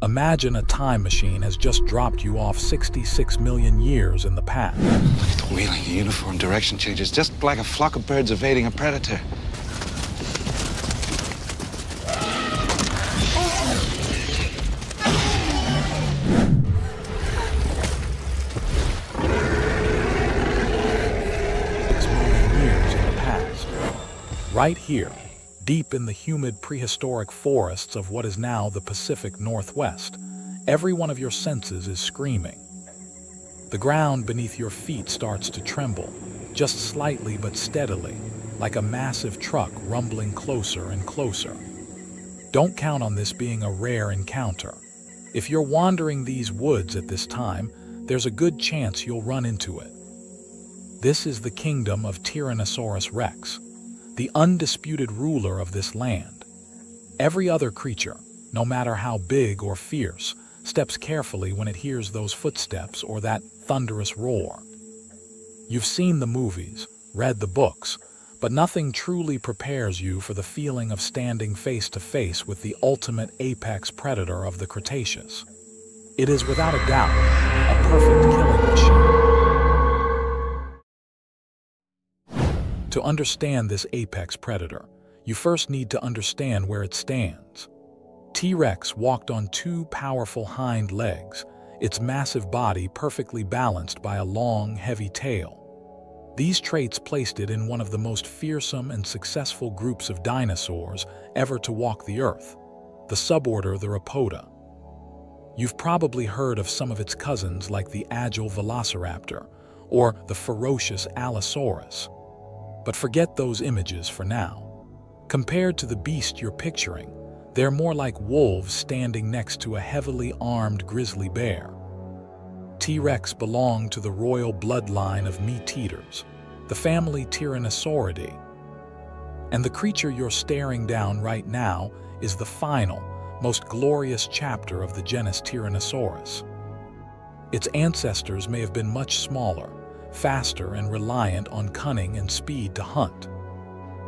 Imagine a time machine has just dropped you off 66 million years in the past. Look at the wheeling, the uniform direction changes, just like a flock of birds evading a predator. Six million years in the past. Right here, deep in the humid prehistoric forests of what is now the Pacific Northwest, every one of your senses is screaming. The ground beneath your feet starts to tremble, just slightly but steadily, like a massive truck rumbling closer and closer. Don't count on this being a rare encounter. If you're wandering these woods at this time, there's a good chance you'll run into it. This is the kingdom of Tyrannosaurus rex, the undisputed ruler of this land. Every other creature, no matter how big or fierce, steps carefully when it hears those footsteps or that thunderous roar. You've seen the movies, read the books, but nothing truly prepares you for the feeling of standing face to face with the ultimate apex predator of the Cretaceous. It is without a doubt a perfect killing To understand this apex predator, you first need to understand where it stands. T-Rex walked on two powerful hind legs, its massive body perfectly balanced by a long, heavy tail. These traits placed it in one of the most fearsome and successful groups of dinosaurs ever to walk the Earth, the suborder Theropoda. You've probably heard of some of its cousins like the agile Velociraptor or the ferocious Allosaurus. But forget those images for now. Compared to the beast you're picturing, they're more like wolves standing next to a heavily armed grizzly bear. T-Rex belonged to the royal bloodline of meat-eaters, the family Tyrannosauridae. And the creature you're staring down right now is the final, most glorious chapter of the genus Tyrannosaurus. Its ancestors may have been much smaller, faster and reliant on cunning and speed to hunt.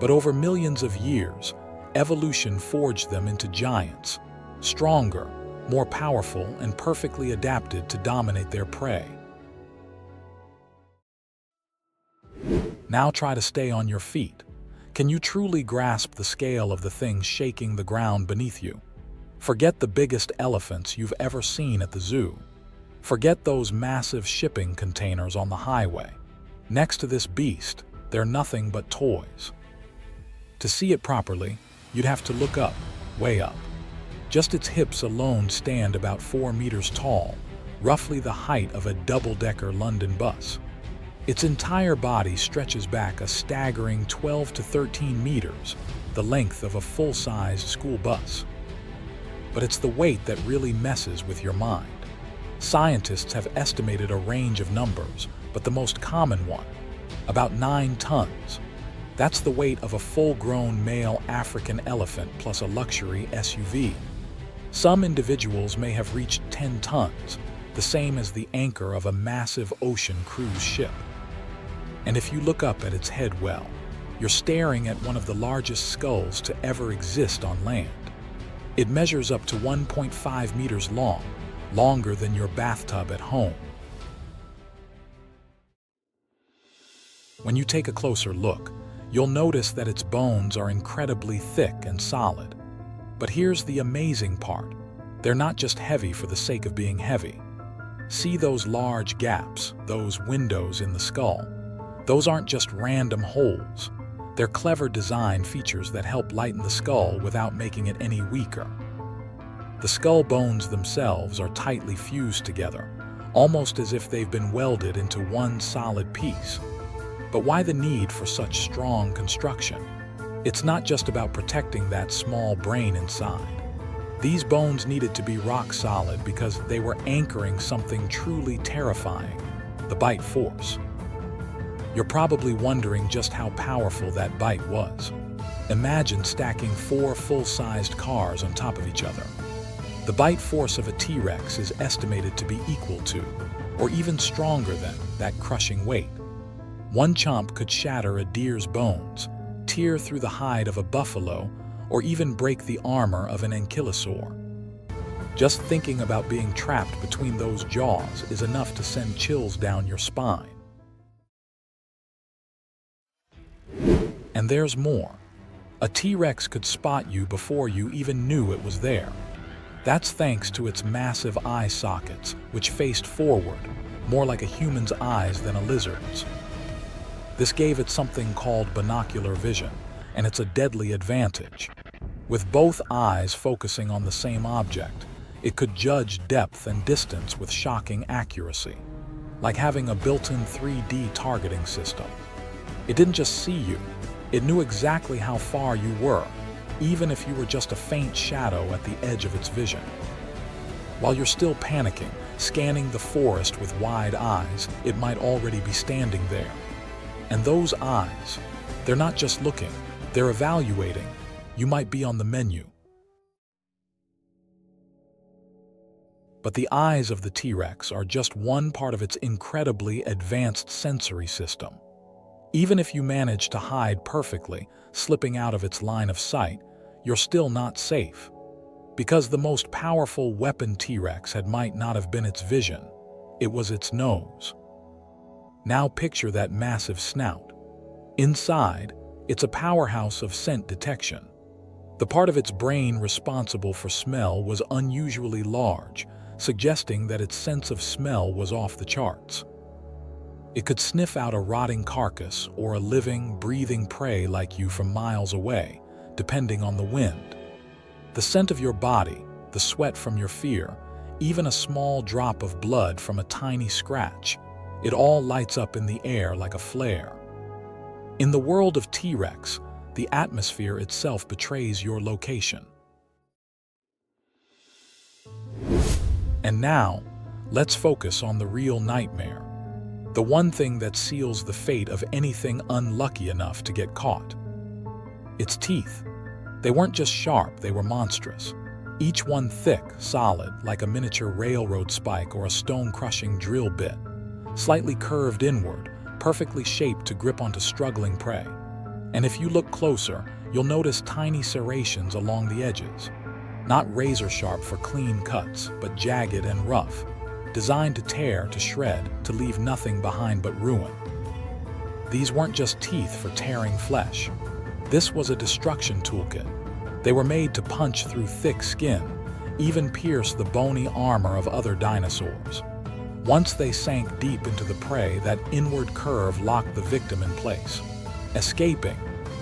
But over millions of years, evolution forged them into giants, stronger, more powerful, and perfectly adapted to dominate their prey. Now try to stay on your feet. Can you truly grasp the scale of the thing shaking the ground beneath you? Forget the biggest elephants you've ever seen at the zoo. Forget those massive shipping containers on the highway. Next to this beast, they're nothing but toys. To see it properly, you'd have to look up, way up. Just its hips alone stand about four meters tall, roughly the height of a double-decker London bus. Its entire body stretches back a staggering 12 to 13 meters, the length of a full-sized school bus. But it's the weight that really messes with your mind. Scientists have estimated a range of numbers, but the most common one, about 9 tons. That's the weight of a full-grown male African elephant plus a luxury SUV. Some individuals may have reached 10 tons, the same as the anchor of a massive ocean cruise ship. And if you look up at its head well, you're staring at one of the largest skulls to ever exist on land. It measures up to 1.5 meters long, longer than your bathtub at home. When you take a closer look, you'll notice that its bones are incredibly thick and solid. But here's the amazing part. They're not just heavy for the sake of being heavy. See those large gaps, those windows in the skull? Those aren't just random holes. They're clever design features that help lighten the skull without making it any weaker. The skull bones themselves are tightly fused together, almost as if they've been welded into one solid piece. But why the need for such strong construction? It's not just about protecting that small brain inside. These bones needed to be rock solid because they were anchoring something truly terrifying, the bite force. You're probably wondering just how powerful that bite was. Imagine stacking four full-sized cars on top of each other. The bite force of a T-Rex is estimated to be equal to, or even stronger than, that crushing weight. One chomp could shatter a deer's bones, tear through the hide of a buffalo, or even break the armor of an ankylosaur. Just thinking about being trapped between those jaws is enough to send chills down your spine. And there's more. A T-Rex could spot you before you even knew it was there. That's thanks to its massive eye sockets, which faced forward, more like a human's eyes than a lizard's. This gave it something called binocular vision, and it's a deadly advantage. With both eyes focusing on the same object, it could judge depth and distance with shocking accuracy, like having a built-in 3D targeting system. It didn't just see you, it knew exactly how far you were, even if you were just a faint shadow at the edge of its vision. While you're still panicking, scanning the forest with wide eyes, it might already be standing there. And those eyes, they're not just looking, they're evaluating. You might be on the menu. But the eyes of the T-Rex are just one part of its incredibly advanced sensory system. Even if you manage to hide perfectly, slipping out of its line of sight, you're still not safe. Because the most powerful weapon T-Rex had might not have been its vision, it was its nose. Now picture that massive snout. Inside, it's a powerhouse of scent detection. The part of its brain responsible for smell was unusually large, suggesting that its sense of smell was off the charts. It could sniff out a rotting carcass or a living, breathing prey like you from miles away, depending on the wind. The scent of your body, the sweat from your fear, even a small drop of blood from a tiny scratch, it all lights up in the air like a flare. In the world of T-Rex, the atmosphere itself betrays your location. And now, let's focus on the real nightmare the one thing that seals the fate of anything unlucky enough to get caught. Its teeth. They weren't just sharp, they were monstrous. Each one thick, solid, like a miniature railroad spike or a stone-crushing drill bit. Slightly curved inward, perfectly shaped to grip onto struggling prey. And if you look closer, you'll notice tiny serrations along the edges. Not razor sharp for clean cuts, but jagged and rough, designed to tear, to shred, to leave nothing behind but ruin. These weren't just teeth for tearing flesh. This was a destruction toolkit. They were made to punch through thick skin, even pierce the bony armor of other dinosaurs. Once they sank deep into the prey, that inward curve locked the victim in place. Escaping,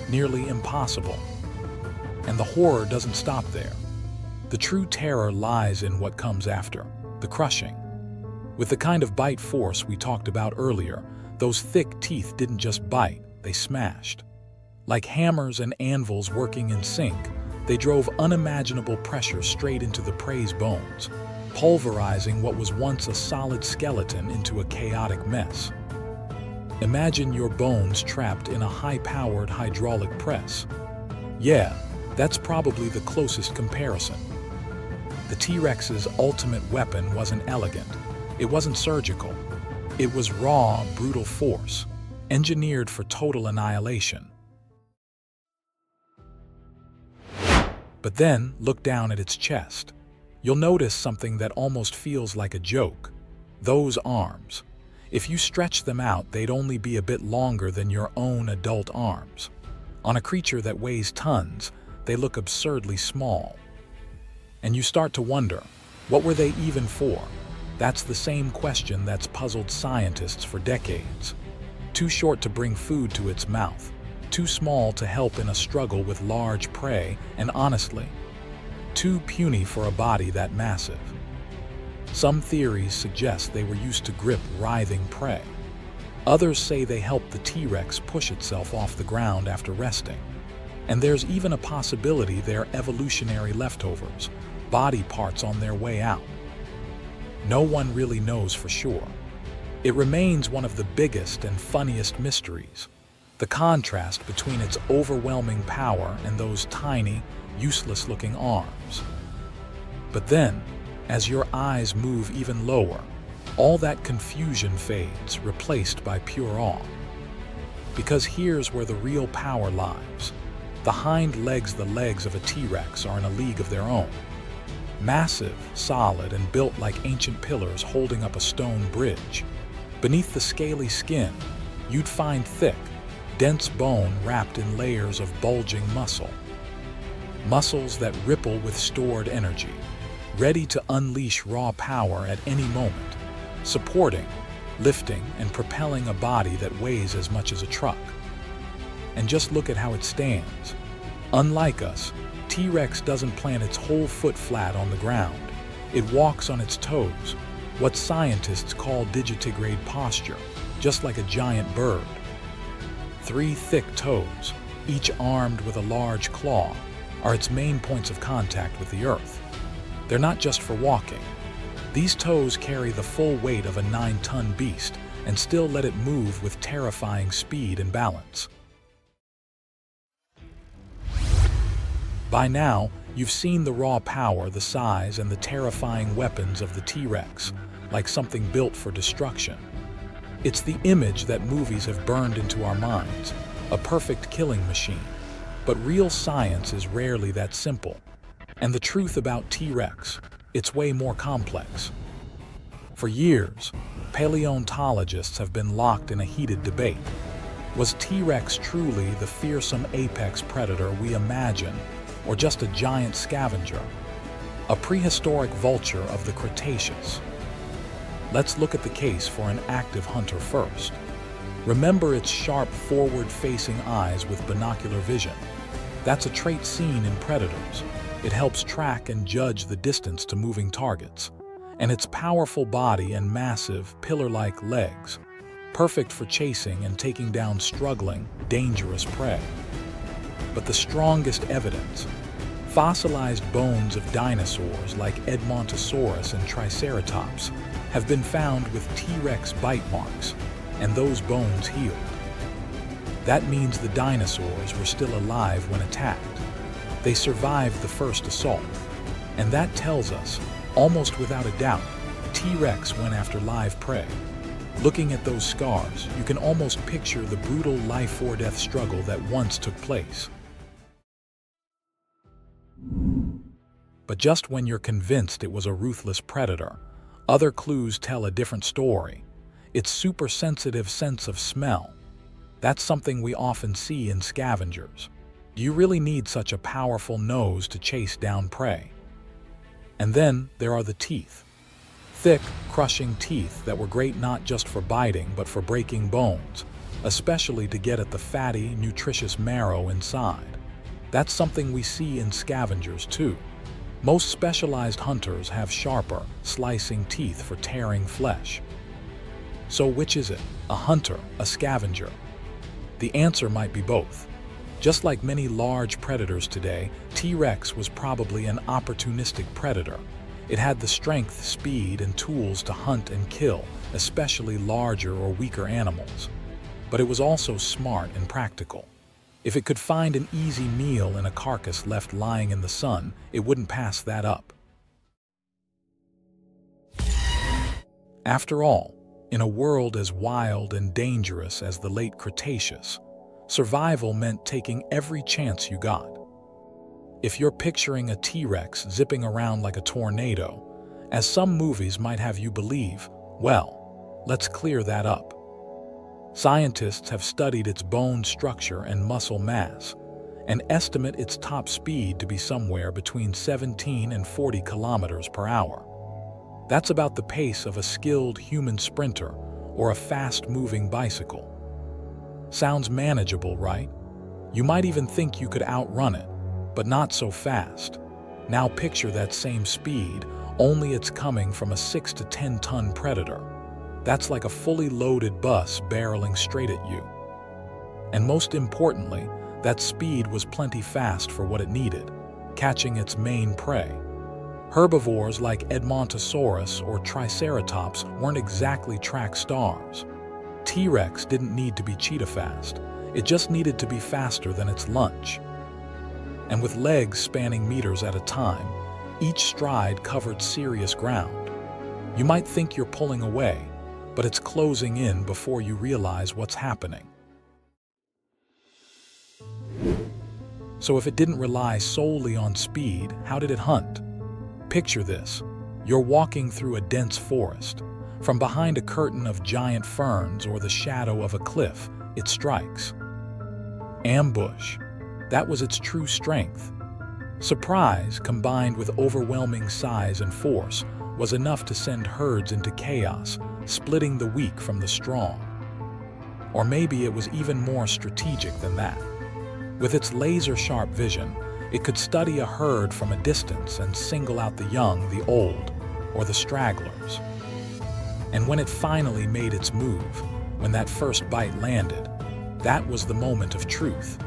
nearly impossible. And the horror doesn't stop there. The true terror lies in what comes after, the crushing. With the kind of bite force we talked about earlier, those thick teeth didn't just bite, they smashed. Like hammers and anvils working in sync, they drove unimaginable pressure straight into the prey's bones, pulverizing what was once a solid skeleton into a chaotic mess. Imagine your bones trapped in a high-powered hydraulic press. Yeah, that's probably the closest comparison. The T-Rex's ultimate weapon wasn't elegant, it wasn't surgical. It was raw, brutal force, engineered for total annihilation. But then, look down at its chest. You'll notice something that almost feels like a joke. Those arms. If you stretch them out, they'd only be a bit longer than your own adult arms. On a creature that weighs tons, they look absurdly small. And you start to wonder, what were they even for? That's the same question that's puzzled scientists for decades. Too short to bring food to its mouth, too small to help in a struggle with large prey, and honestly, too puny for a body that massive. Some theories suggest they were used to grip writhing prey. Others say they helped the T-Rex push itself off the ground after resting. And there's even a possibility they're evolutionary leftovers, body parts on their way out no one really knows for sure. It remains one of the biggest and funniest mysteries, the contrast between its overwhelming power and those tiny, useless-looking arms. But then, as your eyes move even lower, all that confusion fades, replaced by pure awe. Because here's where the real power lies. The hind legs, the legs of a T-Rex, are in a league of their own. massive, solid, and built like ancient pillars holding up a stone bridge. Beneath the scaly skin, you'd find thick, dense bone wrapped in layers of bulging muscle. Muscles that ripple with stored energy, ready to unleash raw power at any moment, supporting, lifting, and propelling a body that weighs as much as a truck. And just look at how it stands. Unlike us, T-Rex doesn't plant its whole foot flat on the ground. It walks on its toes, what scientists call digitigrade posture, just like a giant bird. Three thick toes, each armed with a large claw, are its main points of contact with the earth. They're not just for walking. These toes carry the full weight of a nine-ton beast and still let it move with terrifying speed and balance. By now, you've seen the raw power, the size, and the terrifying weapons of the T-Rex, like something built for destruction. It's the image that movies have burned into our minds, a perfect killing machine. But real science is rarely that simple. And the truth about T-Rex, it's way more complex. For years, paleontologists have been locked in a heated debate. Was T-Rex truly the fearsome apex predator we imagine or just a giant scavenger, a prehistoric vulture of the Cretaceous. Let's look at the case for an active hunter first. Remember its sharp forward-facing eyes with binocular vision. That's a trait seen in predators. It helps track and judge the distance to moving targets. And its powerful body and massive, pillar-like legs, perfect for chasing and taking down struggling, dangerous prey but the strongest evidence. Fossilized bones of dinosaurs like Edmontosaurus and Triceratops have been found with T-Rex bite marks, and those bones healed. That means the dinosaurs were still alive when attacked. They survived the first assault. And that tells us, almost without a doubt, T-Rex went after live prey. Looking at those scars, you can almost picture the brutal life-or-death struggle that once took place. But just when you're convinced it was a ruthless predator, other clues tell a different story. Its super-sensitive sense of smell. That's something we often see in scavengers. Do you really need such a powerful nose to chase down prey? And then there are the teeth. Thick, crushing teeth that were great not just for biting but for breaking bones, especially to get at the fatty, nutritious marrow inside. That's something we see in scavengers too. Most specialized hunters have sharper, slicing teeth for tearing flesh. So which is it, a hunter, a scavenger? The answer might be both. Just like many large predators today, T-Rex was probably an opportunistic predator. It had the strength, speed, and tools to hunt and kill, especially larger or weaker animals. But it was also smart and practical. If it could find an easy meal in a carcass left lying in the sun, it wouldn't pass that up. After all, in a world as wild and dangerous as the late Cretaceous, survival meant taking every chance you got. If you're picturing a T-Rex zipping around like a tornado, as some movies might have you believe, well, let's clear that up. Scientists have studied its bone structure and muscle mass and estimate its top speed to be somewhere between 17 and 40 kilometers per hour. That's about the pace of a skilled human sprinter or a fast-moving bicycle. Sounds manageable, right? You might even think you could outrun it, but not so fast. Now picture that same speed, only it's coming from a 6 to 10 ton predator. That's like a fully loaded bus barreling straight at you. And most importantly, that speed was plenty fast for what it needed, catching its main prey. Herbivores like Edmontosaurus or Triceratops weren't exactly track stars. T-Rex didn't need to be cheetah fast. It just needed to be faster than its lunch. And with legs spanning meters at a time, each stride covered serious ground. You might think you're pulling away, but it's closing in before you realize what's happening. So if it didn't rely solely on speed, how did it hunt? Picture this. You're walking through a dense forest. From behind a curtain of giant ferns or the shadow of a cliff, it strikes. Ambush. That was its true strength. Surprise, combined with overwhelming size and force, was enough to send herds into chaos, splitting the weak from the strong. Or maybe it was even more strategic than that. With its laser-sharp vision, it could study a herd from a distance and single out the young, the old, or the stragglers. And when it finally made its move, when that first bite landed, that was the moment of truth.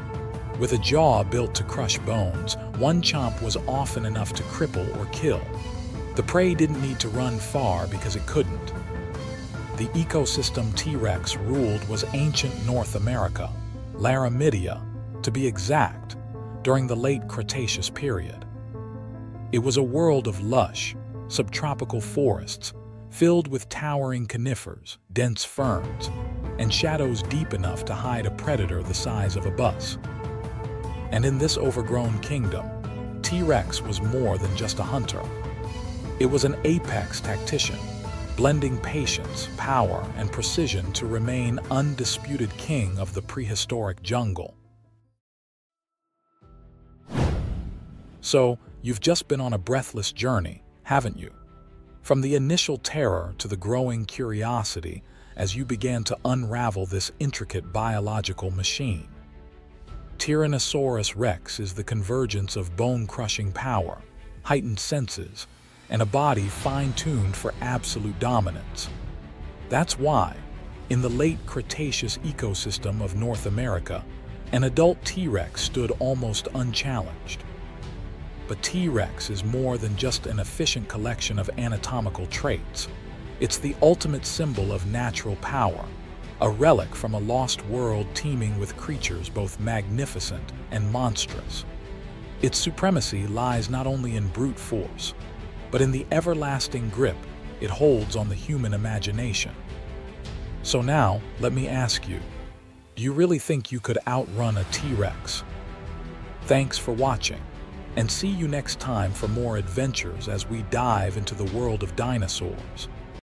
With a jaw built to crush bones, one chomp was often enough to cripple or kill. The prey didn't need to run far because it couldn't. The ecosystem T-Rex ruled was ancient North America, Laramidia, to be exact, during the late Cretaceous period. It was a world of lush, subtropical forests filled with towering conifers, dense ferns, and shadows deep enough to hide a predator the size of a bus. And in this overgrown kingdom, T-Rex was more than just a hunter. It was an apex tactician, blending patience, power, and precision to remain undisputed king of the prehistoric jungle. So, you've just been on a breathless journey, haven't you? From the initial terror to the growing curiosity as you began to unravel this intricate biological machine. Tyrannosaurus rex is the convergence of bone-crushing power, heightened senses, and a body fine-tuned for absolute dominance. That's why, in the late Cretaceous ecosystem of North America, an adult T-Rex stood almost unchallenged. But T-Rex is more than just an efficient collection of anatomical traits. It's the ultimate symbol of natural power, a relic from a lost world teeming with creatures both magnificent and monstrous. Its supremacy lies not only in brute force, but in the everlasting grip it holds on the human imagination. So now, let me ask you, do you really think you could outrun a T-Rex? Thanks for watching, and see you next time for more adventures as we dive into the world of dinosaurs.